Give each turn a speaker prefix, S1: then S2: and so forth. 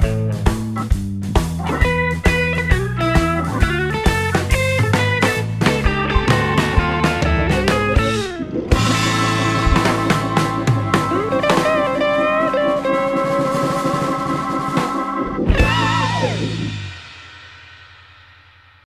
S1: Música